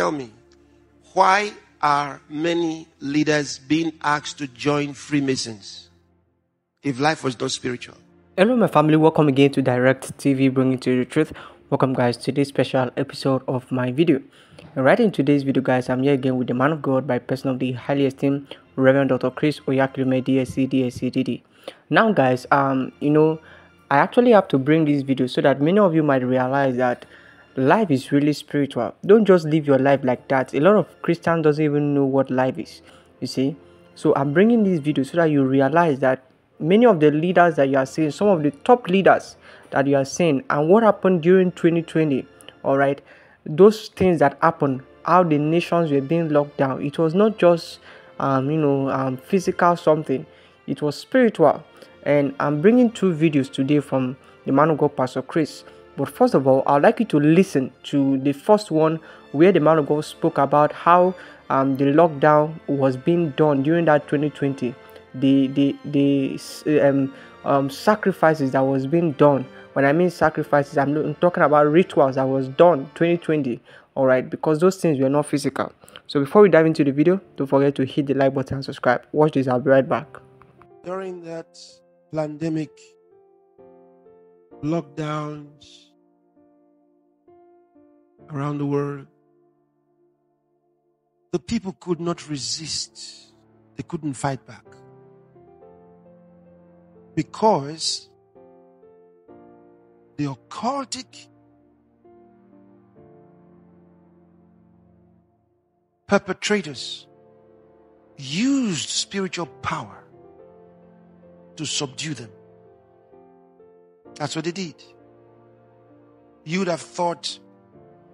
Tell me, why are many leaders being asked to join Freemasons if life was not spiritual? Hello, my family. Welcome again to Direct TV, bringing to you the truth. Welcome, guys, to this special episode of my video. Right in today's video, guys, I'm here again with the man of God by person of the highly esteemed Reverend Dr. Chris Oyakhilome, DSC, DSC, DD. Now, guys, um, you know, I actually have to bring this video so that many of you might realize that life is really spiritual. Don't just live your life like that. A lot of christians doesn't even know what life is you see? So i'm bringing this video so that you realize that many of the leaders that you are seeing some of the top leaders that you are seeing and what happened during 2020 all right? Those things that happened how the nations were being locked down it was not just um, you know um, physical something. It was spiritual. And i'm bringing two videos today from the man of god pastor chris but first of all, I'd like you to listen to the first one where the man of God spoke about how um, the lockdown was being done during that 2020. The the the um, um, sacrifices that was being done. When I mean sacrifices, I'm talking about rituals that was done 2020. All right, because those things were not physical. So before we dive into the video, don't forget to hit the like button and subscribe. Watch this. I'll be right back. During that pandemic, lockdowns around the world. The people could not resist. They couldn't fight back. Because the occultic perpetrators used spiritual power to subdue them. That's what they did. You'd have thought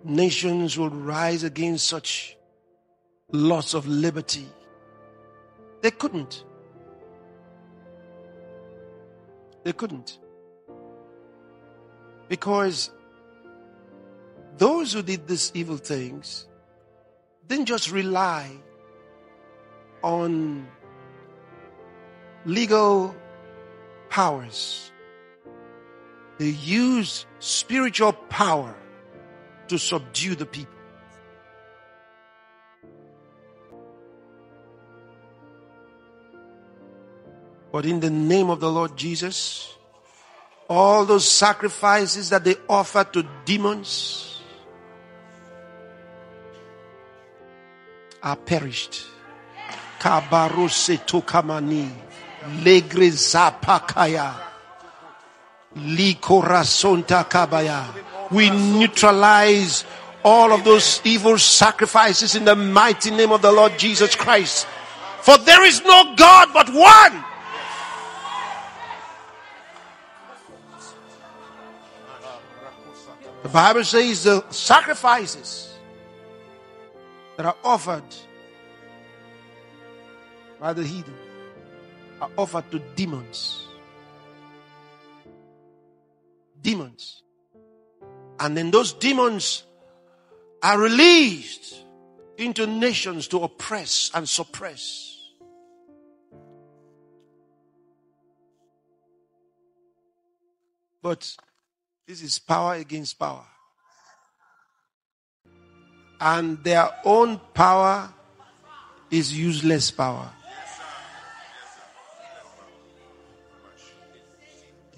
nations will rise against such loss of liberty. They couldn't. They couldn't. Because those who did these evil things didn't just rely on legal powers. They used spiritual power to subdue the people. But in the name of the Lord Jesus, all those sacrifices that they offer to demons are perished. Legre zapakaya, likorasonta kabaya we neutralize all of those evil sacrifices in the mighty name of the Lord Jesus Christ. For there is no God but one. The Bible says the sacrifices that are offered by the heathen are offered to demons. Demons. And then those demons are released into nations to oppress and suppress. But this is power against power. And their own power is useless power.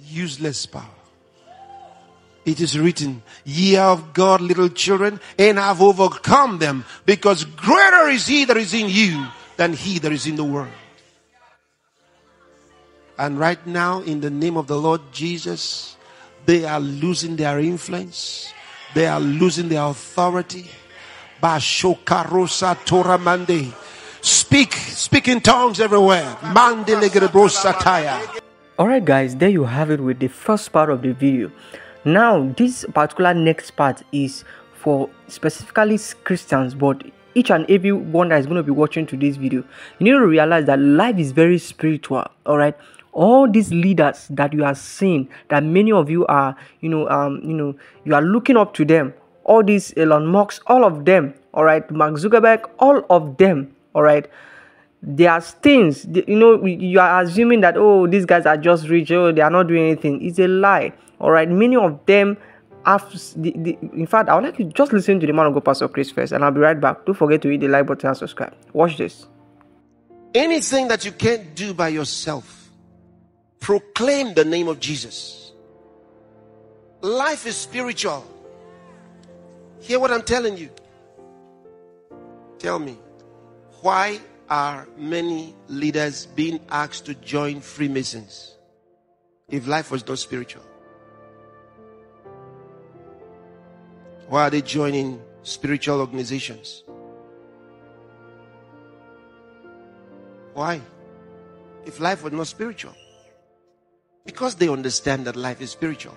Useless power. It is written, ye of God, little children, and have overcome them, because greater is he that is in you than he that is in the world. And right now, in the name of the Lord Jesus, they are losing their influence. They are losing their authority. Bashokarosa Toramande. Speak, speak in tongues everywhere. Alright guys, there you have it with the first part of the video. Now, this particular next part is for specifically Christians, but each and every one that is going to be watching today's video, you need to realize that life is very spiritual. All right, all these leaders that you are seeing, that many of you are, you know, um, you know, you are looking up to them. All these Elon Musk, all of them. All right, Mark Zuckerberg, all of them. All right there are things you know you are assuming that oh these guys are just rich oh they are not doing anything it's a lie all right many of them have the, the in fact I would like you just listen to the man of God Pastor Chris first and I'll be right back. Don't forget to hit the like button and subscribe. Watch this. Anything that you can't do by yourself, proclaim the name of Jesus. Life is spiritual. Hear what I'm telling you. Tell me, why are many leaders being asked to join Freemasons if life was not spiritual? Why are they joining spiritual organizations? Why? If life was not spiritual. Because they understand that life is spiritual.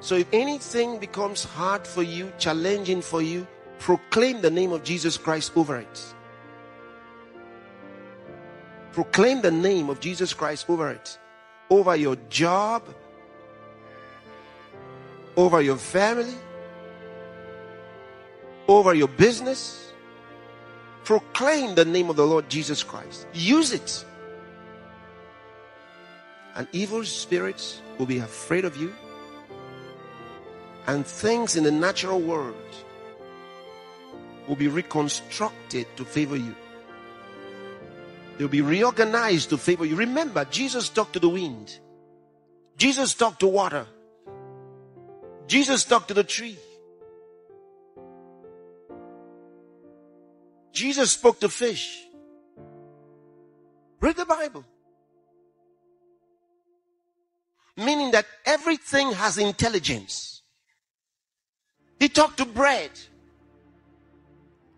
So if anything becomes hard for you, challenging for you, proclaim the name of Jesus Christ over it. Proclaim the name of Jesus Christ over it. Over your job, over your family, over your business. Proclaim the name of the Lord Jesus Christ. Use it. And evil spirits will be afraid of you. And things in the natural world will be reconstructed to favor you. They'll be reorganized to favor you. Remember, Jesus talked to the wind. Jesus talked to water. Jesus talked to the tree. Jesus spoke to fish. Read the Bible. Meaning that everything has intelligence. He talked to bread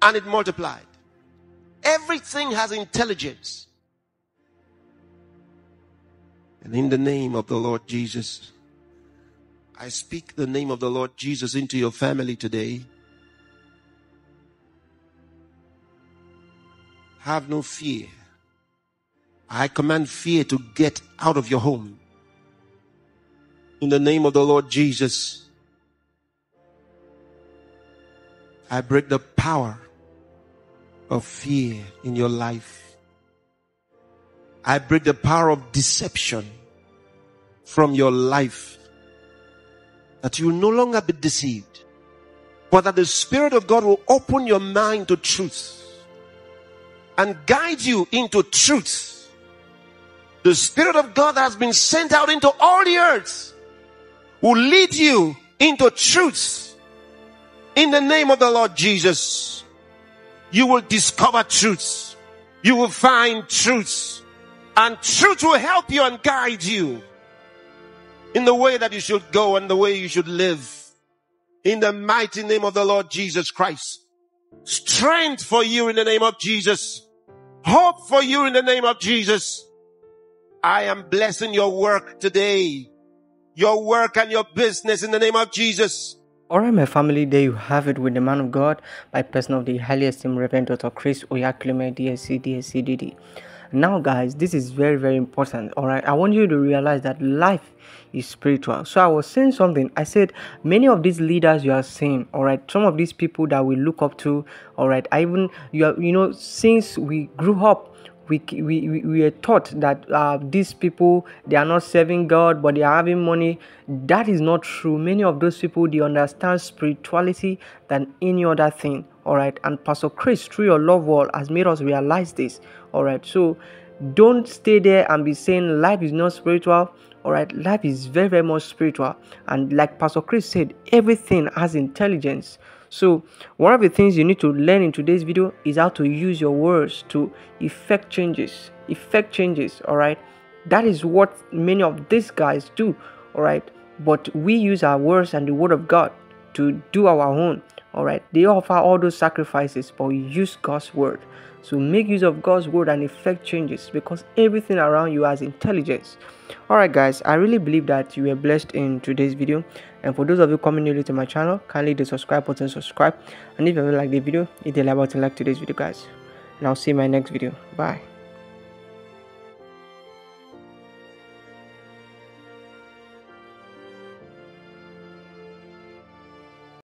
and it multiplied. Everything has intelligence. And in the name of the Lord Jesus, I speak the name of the Lord Jesus into your family today. Have no fear. I command fear to get out of your home. In the name of the Lord Jesus, I break the power of fear in your life. I break the power of deception from your life. That you will no longer be deceived. But that the Spirit of God will open your mind to truth and guide you into truth. The Spirit of God has been sent out into all the earth will lead you into truth in the name of the Lord Jesus you will discover truths. You will find truths. And truth will help you and guide you in the way that you should go and the way you should live. In the mighty name of the Lord Jesus Christ. Strength for you in the name of Jesus. Hope for you in the name of Jesus. I am blessing your work today. Your work and your business in the name of Jesus. Alright, my family, there you have it with the man of God by person of the highly esteemed Reverend Dr. Chris Oyakhilome, DSC, DSC, DD. Now, guys, this is very, very important. Alright, I want you to realize that life is spiritual. So, I was saying something. I said, many of these leaders you are seeing, alright, some of these people that we look up to, alright, I even, you, are, you know, since we grew up, we, we, we are taught that uh, these people they are not serving god but they are having money. That is not true. Many of those people they understand spirituality than any other thing. All right? And pastor chris through your LoveWorld has made us realize this. All right? So don't stay there and be saying life is not spiritual. All right? Life is very very much spiritual. And like pastor chris said everything has intelligence so one of the things you need to learn in today's video is how to use your words to effect changes. Effect changes all right that is what many of these guys do all right but we use our words and the word of god to do our own all right they offer all those sacrifices but we use god's word so make use of God's word and effect changes because everything around you has intelligence. Alright guys, I really believe that you were blessed in today's video. And for those of you coming new to my channel, kindly hit the subscribe button, subscribe. And if you like the video, hit the like button, like today's video guys. And I'll see you in my next video. Bye.